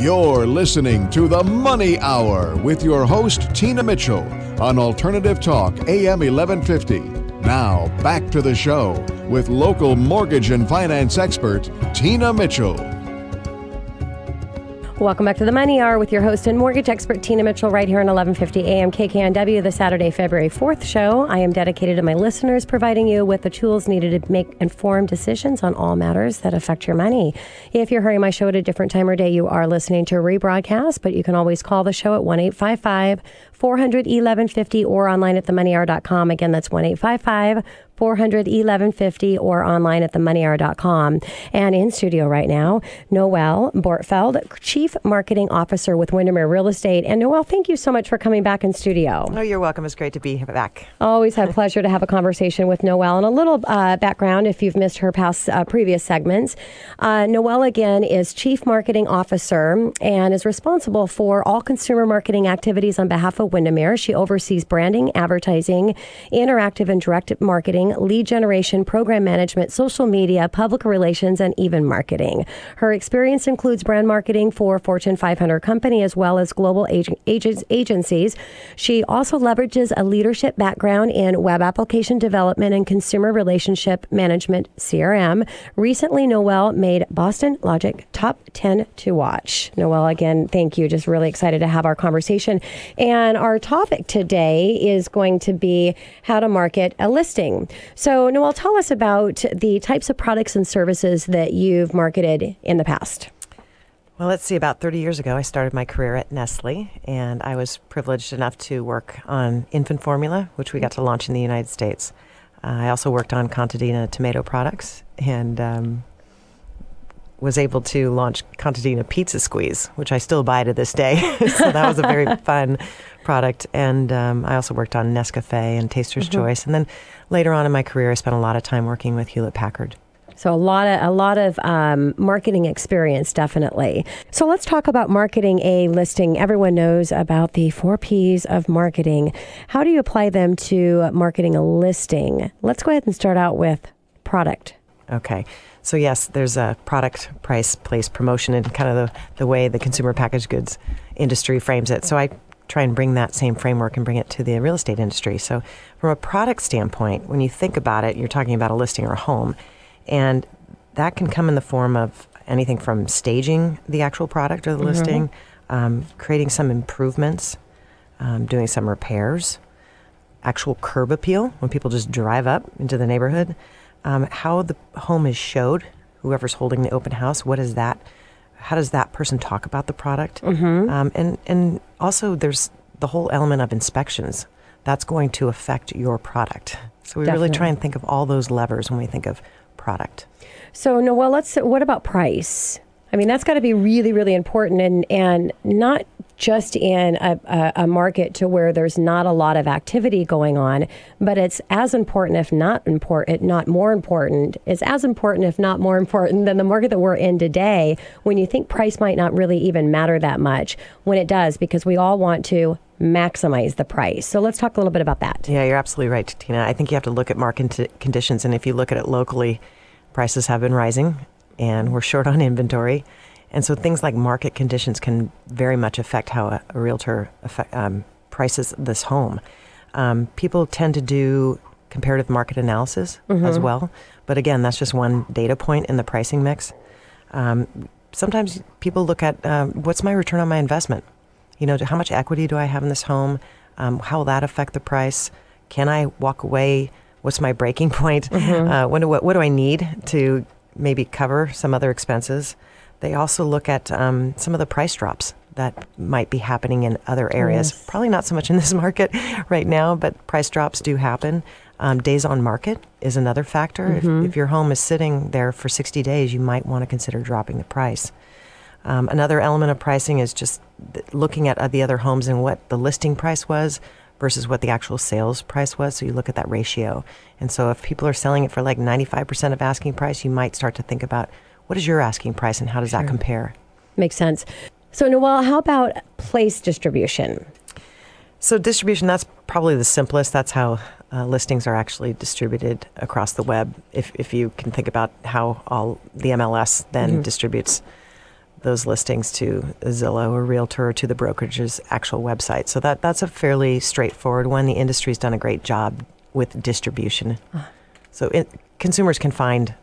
You're listening to the Money Hour with your host, Tina Mitchell, on Alternative Talk, AM 1150. Now, back to the show with local mortgage and finance expert, Tina Mitchell. Welcome back to the Money Hour with your host and mortgage expert Tina Mitchell right here on 1150 AM KKNW, the Saturday, February 4th show. I am dedicated to my listeners, providing you with the tools needed to make informed decisions on all matters that affect your money. If you're hearing my show at a different time or day, you are listening to a rebroadcast, but you can always call the show at 1 855 400 1150 or online at themoneyhour.com. Again, that's 1 855 400 1150 or online at themoneyhour.com. And in studio right now, Noelle Bortfeld, Chief Marketing Officer with Windermere Real Estate. And Noelle, thank you so much for coming back in studio. Oh, you're welcome. It's great to be back. Always had pleasure to have a conversation with Noelle. And a little uh, background if you've missed her past uh, previous segments. Uh, Noelle, again, is Chief Marketing Officer and is responsible for all consumer marketing activities on behalf of Windermere. She oversees branding, advertising, interactive and direct marketing, lead generation, program management, social media, public relations, and even marketing. Her experience includes brand marketing for Fortune 500 company as well as global ag- ag- agencies. She also leverages a leadership background in web application development and consumer relationship management (CRM). Recently, Noelle made Boston Logic top 10 to watch. Noelle, again, thank you. Just really excited to have our conversation. And our topic today is going to be how to market a listing. So, Noelle, tell us about the types of products and services that you've marketed in the past. Well, let's see. About 30 years ago, I started my career at Nestle, and I was privileged enough to work on infant formula, which we got to launch in the United States. Uh, I also worked on Contadina tomato products and um, was able to launch Contadina Pizza Squeeze, which I still buy to this day. so that was a very fun product. And um, I also worked on Nescafe and Taster's mm-hmm. Choice. And then later on in my career, I spent a lot of time working with Hewlett Packard. So a lot of a lot of um, marketing experience, definitely. So let's talk about marketing a listing. Everyone knows about the four P's of marketing. How do you apply them to marketing a listing? Let's go ahead and start out with product. Okay. So yes, there's a product, price, place, promotion, and kind of the, the way the consumer packaged goods industry frames it. So I try and bring that same framework and bring it to the real estate industry. So from a product standpoint, when you think about it, you're talking about a listing or a home, and that can come in the form of anything from staging the actual product or the mm-hmm. listing, um, creating some improvements, um, doing some repairs, actual curb appeal when people just drive up into the neighborhood um, how the home is showed, whoever's holding the open house, what is that? How does that person talk about the product? Mm-hmm. Um, and and also there's the whole element of inspections that's going to affect your product. So we Definitely. really try and think of all those levers when we think of product. So Noelle, let's. What about price? I mean, that's got to be really, really important, and and not just in a, a, market to where there's not a lot of activity going on, but it's as important, if not important, not more important, it's as important, if not more important, than the market that we're in today. When you think price might not really even matter that much, when it does, because we all want to maximize the price. So let's talk a little bit about that. Yeah, you're absolutely right, Tina. I think you have to look at market conditions, and if you look at it locally, prices have been rising, and we're short on inventory. And so things like market conditions can very much affect how a, a realtor affect, um, prices this home. Um, people tend to do comparative market analysis mm-hmm. as well. But again, that's just one data point in the pricing mix. Um, sometimes people look at um, what's my return on my investment? You know, how much equity do I have in this home? Um, how will that affect the price? Can I walk away? What's my breaking point? Mm-hmm. Uh, do, what, what do I need to maybe cover some other expenses? They also look at um, some of the price drops that might be happening in other areas. Yes. Probably not so much in this market right now, but price drops do happen. Um, days on market is another factor. Mm-hmm. If, if, your home is sitting there for 60 days, you might want to consider dropping the price. Um, another element of pricing is just looking at uh, the other homes and what the listing price was versus what the actual sales price was. So you look at that ratio. And so if people are selling it for like 95% of asking price, you might start to think about what is your asking price and how does sure. that compare? Makes sense. So, Noelle, how about place distribution? So, distribution, that's probably the simplest. That's how uh, listings are actually distributed across the web, if, if you can think about how all the MLS then mm-hmm. distributes. those listings to Zillow or Realtor or to the brokerage's actual website. So that that's a fairly straightforward one. The industry's done a great job with distribution. So it, consumers can find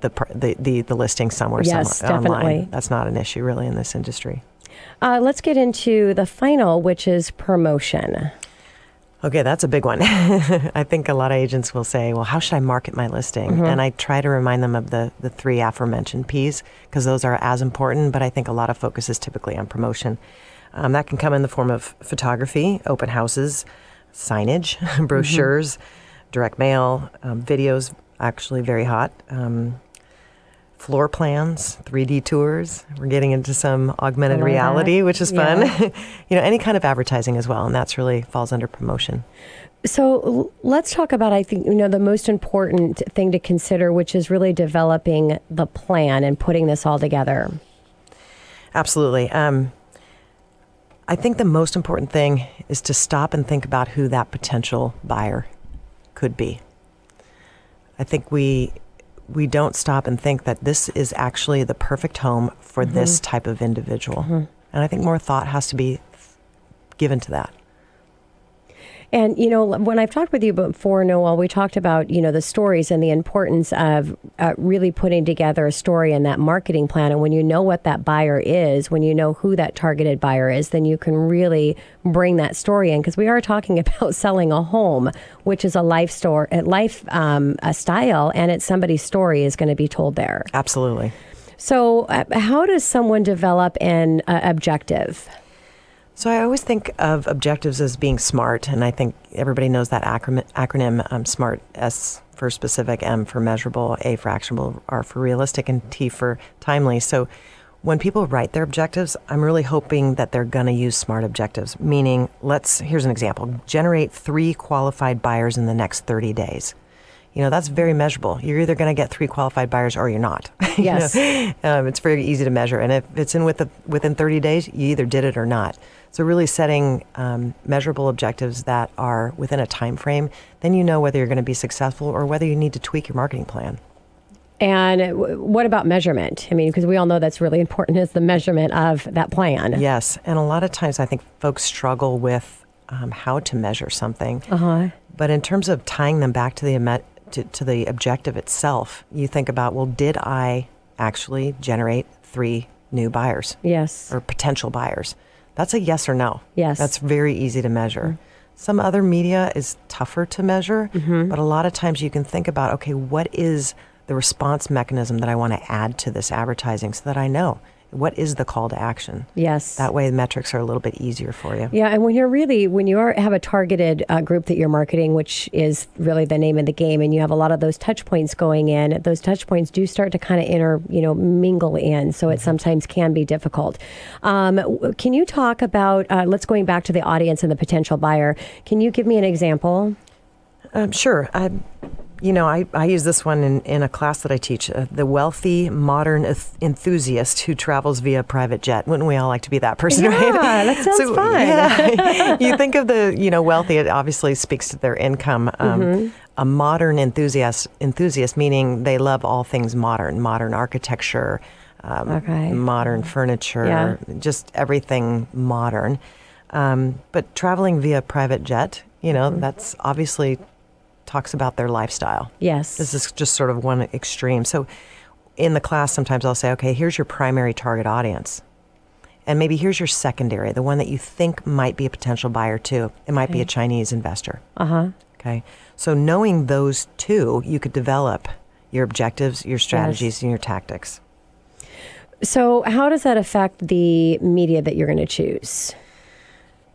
the, the the the listing somewhere Yes, some, online. definitely. That's not an issue really in this industry. Uh, let's get into the final, which is promotion. Okay, that's a big one. I think a lot of agents will say, "Well, how should I market my listing?" And I try to remind them of the the three aforementioned P's because those are as important. But I think a lot of focus is typically on promotion. Um, that can come in the form of photography, open houses, signage, brochures, direct mail, um, videos. Actually, very hot. Um, floor plans, 3D tours. We're getting into some augmented love that. reality, which is fun. Yeah. you know, any kind of advertising as well, and that's really falls under promotion. So let's talk about, I think, you know, the most important thing to consider, which is really developing the plan and putting this all together. Absolutely. Um, I think the most important thing is to stop and think about who that potential buyer could be. I think we we don't stop and think that this is actually the perfect home for this mm-hmm. type of individual. Mm-hmm. And I think more thought has to be given to that. And you know, when I've talked with you before, Noelle, we talked about you know the stories and the importance of uh, really putting together a story and that marketing plan. And when you know what that buyer is, when you know who that targeted buyer is, then you can really bring that story in. Because we are talking about selling a home, which is a life store, a life um, a style, and it's somebody's story is going to be told there. Absolutely. So, uh, how does someone develop an uh, objective? So I always think of objectives as being SMART, and I think everybody knows that acronym. acronym um, SMART: S for specific, M for measurable, A for actionable, R for realistic, and T for timely. So when people write their objectives, I'm really hoping that they're going to use SMART objectives. Meaning, let's here's an example: generate three qualified buyers in the next 30 days. You know, that's very measurable. You're either going to get three qualified buyers or you're not. You Yes. know, um, it's very easy to measure. And if it's in with the, within 30 days, you either did it or not. So really setting um, measurable objectives that are within a time frame, then you know whether you're going to be successful or whether you need to tweak your marketing plan. And what about measurement? I mean, because we all know that's really important is the measurement of that plan. Yes, and a lot of times I think folks struggle with um, how to measure something. Uh huh. But in terms of tying them back to the to, to the objective itself, you think about, well, did I actually generate three new buyers Yes. or potential buyers? That's a yes or no. Yes. That's very easy to measure. Mm-hmm. Some other media is tougher to measure, mm-hmm. but a lot of times you can think about, okay, what is the response mechanism that I want to add to this advertising so that I know what is the call to action? Yes. That way, the metrics are a little bit easier for you. Yeah, and when you're really when you are have a targeted uh, group that you're marketing, which is really the name of the game, and you have a lot of those touch points going in, those touch points do start to kind of inter you know mingle in, so it sometimes can be difficult. Um, can you talk about uh, let's going back to the audience and the potential buyer? Can you give me an example? Um, sure. I, you know, I, I use this one in, in a class that I teach uh, the wealthy modern enthusiast who travels via private jet. Wouldn't we all like to be that person, Yeah, right? that sounds fun. yeah. you think of the, you know, wealthy, it obviously speaks to their income. Um, Mm-hmm. A modern enthusiast, enthusiast meaning they love all things modern, modern architecture, um, Okay. modern furniture, Yeah. just everything modern. Um, but traveling via private jet, you Mm-hmm. know, that's obviously talks about their lifestyle. Yes. This is just sort of one extreme. So in the class, sometimes I'll say, okay, here's your primary target audience. And maybe here's your secondary, the one that you think might be a potential buyer too. It might be a Chinese investor. uh huh. Okay. So knowing those two, you could develop your objectives, your strategies, and your tactics. So how does that affect the media that you're going to choose?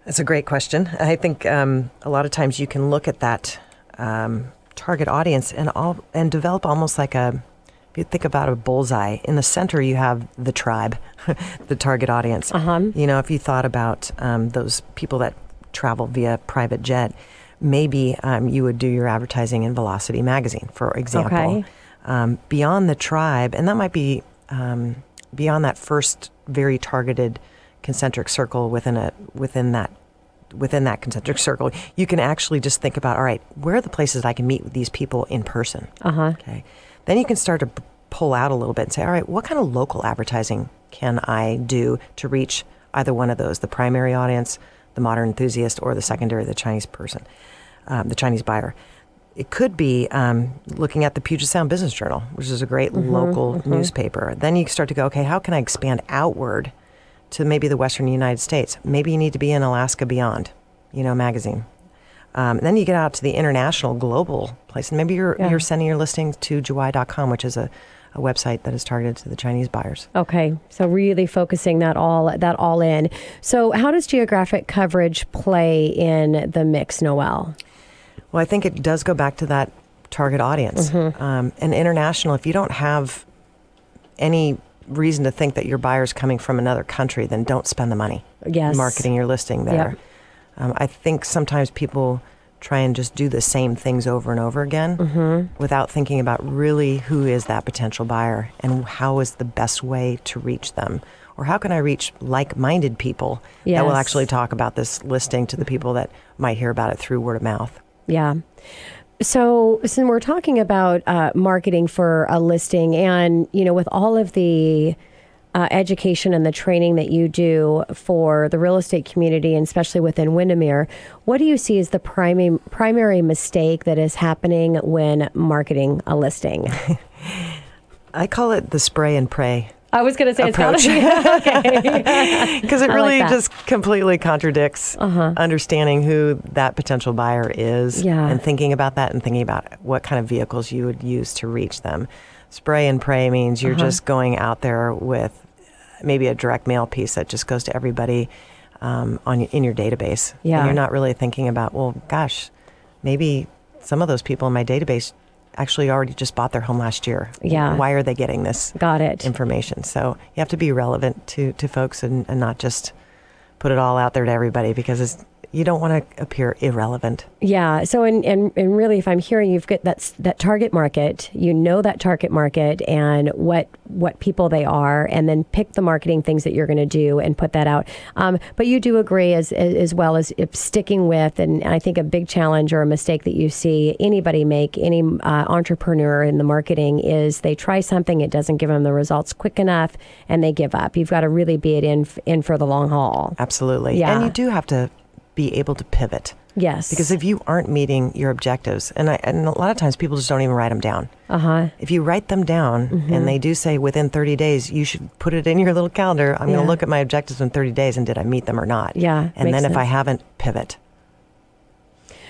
That's a great question. I think um, a lot of times you can look at that um, target audience and all and develop almost like a. If you think about a bullseye, in the center you have the tribe, the target audience. Uh-huh. You know, if you thought about um, those people that travel via private jet, maybe um, you would do your advertising in Velocity magazine, for example. Okay. Um, beyond the tribe, and that might be um, beyond that first very targeted concentric circle within a within that within that concentric circle, you can actually just think about, all right, where are the places I can meet with these people in person? Uh huh. Okay. Then you can start to pull out a little bit and say, all right, what kind of local advertising can I do to reach either one of those, the primary audience, the modern enthusiast, or the secondary, the Chinese person, um, the Chinese buyer? It could be um, looking at the Puget Sound Business Journal, which is a great mm-hmm, local mm-hmm. newspaper. Then you start to go, okay, how can I expand outward to maybe the Western United States? Maybe you need to be in Alaska Beyond, you know, magazine. Um, then you get out to the international, global place, and maybe you're yeah. you're sending your listings to Juwai.com, which is a, a website that is targeted to the Chinese buyers. Okay, so really focusing that all that all in. So, how does geographic coverage play in the mix, Noelle? Well, I think it does go back to that target audience. Mm-hmm. Um, and international, if you don't have any reason to think that your buyer is coming from another country, then don't spend the money yes. marketing your listing there. Yep. Um, I think sometimes people try and just do the same things over and over again mm-hmm. without thinking about really who is that potential buyer and how is the best way to reach them. Or how can I reach like minded people yes. that will actually talk about this listing to the people that might hear about it through word of mouth? Yeah. So, since we're talking about uh, marketing for a listing, and you know, with all of the uh, education and the training that you do for the real estate community, and especially within Windermere, what do you see as the primary primary mistake that is happening when marketing a listing? I call it the spray and pray I was going to say approach because it really like just completely contradicts uh-huh. understanding who that potential buyer is yeah. and thinking about that and thinking about what kind of vehicles you would use to reach them. Spray and pray means you're uh-huh. just going out there with maybe a direct mail piece that just goes to everybody um, on in your database. Yeah. And you're not really thinking about, well, gosh, maybe some of those people in my database actually already just bought their home last year. Yeah. Why are they getting this Got it. information? So you have to be relevant to, to folks and, and not just put it all out there to everybody because it's you don't want to appear irrelevant. Yeah. So, and, and, and really, if I'm hearing you've got that, that target market, you know that target market and what, what people they are, and then pick the marketing things that you're going to do and put that out. Um, but you do agree as, as well as if sticking with, and I think a big challenge or a mistake that you see anybody make, any uh, entrepreneur in the marketing is they try something, it doesn't give them the results quick enough, and they give up. You've got to really be it in, in for the long haul. Absolutely. Yeah. And you do have to be able to pivot. Yes. Because if you aren't meeting your objectives, and, I, and a lot of times people just don't even write them down. Uh huh. If you write them down mm-hmm. and they do say within 30 days, you should put it in your little calendar. I'm yeah. going to look at my objectives in 30 days and did I meet them or not? Yeah. And then sense. if I haven't, pivot.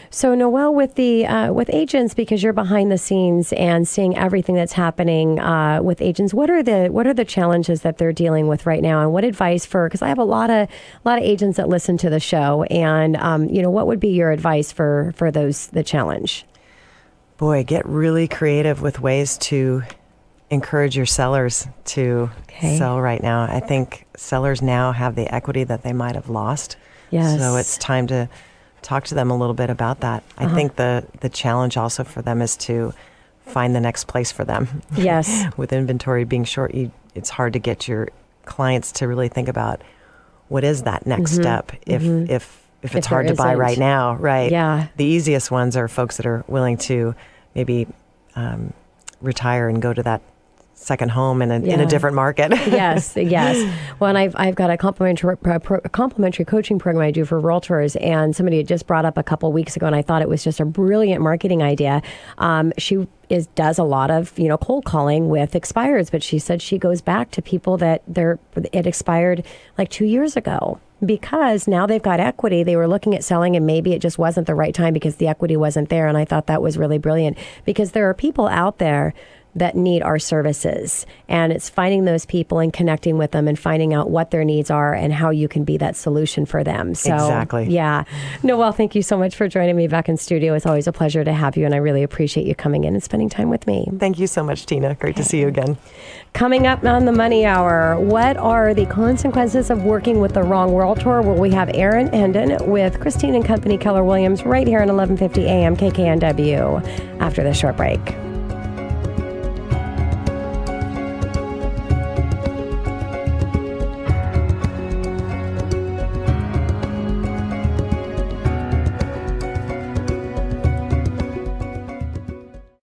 So Noelle, with the uh, with agents, because you're behind the scenes and seeing everything that's happening uh, with agents, what are the what are the challenges that they're dealing with right now, and what advice for? Because I have a lot of a lot of agents that listen to the show, and um, you know, what would be your advice for for those the challenge? Boy, get really creative with ways to encourage your sellers to okay. sell right now. I think sellers now have the equity that they might have lost. Yes. So it's time to talk to them a little bit about that. Uh-huh. I think the the challenge also for them is to find the next place for them. Yes. With inventory being short, you, it's hard to get your clients to really think about what is that next mm-hmm. step if mm-hmm. if if it's if hard to isn't. buy right now, right? Yeah. The easiest ones are folks that are willing to maybe um, retire and go to that second home in a, yeah. in a different market. yes, yes. Well, and I've, I've got a complimentary, a complimentary coaching program I do for realtors, and somebody had just brought up a couple weeks ago, and I thought it was just a brilliant marketing idea. Um, she is does a lot of you know cold calling with expireds, but she said she goes back to people that they're it expired like two years ago because now they've got equity. They were looking at selling and maybe it just wasn't the right time because the equity wasn't there. And I thought that was really brilliant because there are people out there that need our services. And it's finding those people and connecting with them and finding out what their needs are and how you can be that solution for them. So, exactly. Yeah. Noelle, thank you so much for joining me back in studio. It's always a pleasure to have you, and I really appreciate you coming in and spending time with me. Thank you so much, Tina. Great okay. to see you again. Coming up on the Money Hour, what are the consequences of working with the wrong world tour? Will we have Erin Hendon with Christine and Company Keller Williams right here on 1150 AM KKNW after this short break.